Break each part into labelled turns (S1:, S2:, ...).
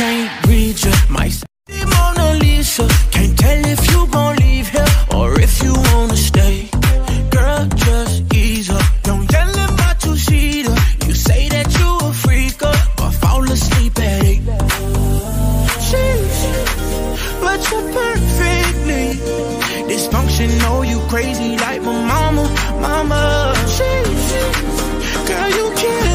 S1: can't read you. My Mona Lisa. Can't tell if you gon' leave here or if you wanna stay. Girl, just ease up. Don't yell in my two-seater. You say that you a freaker, but fall asleep at eight. Sheesh, but you're perfectly dysfunctional. You crazy like my mama, mama. Sheesh, girl, you killing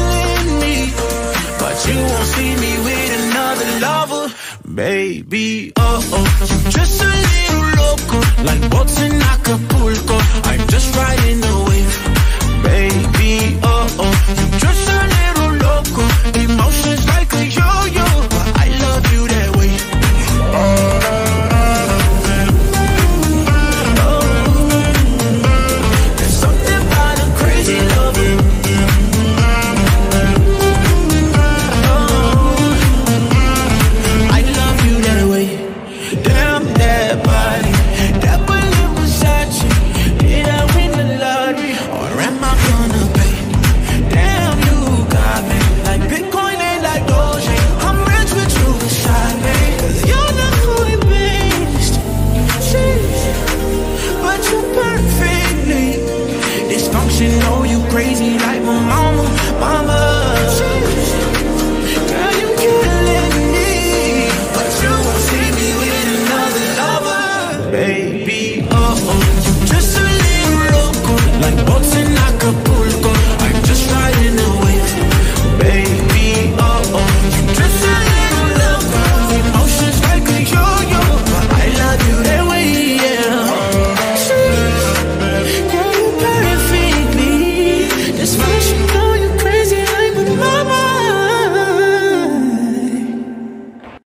S1: baby. Oh oh, just a little loco, like boats crazy like my mama, mama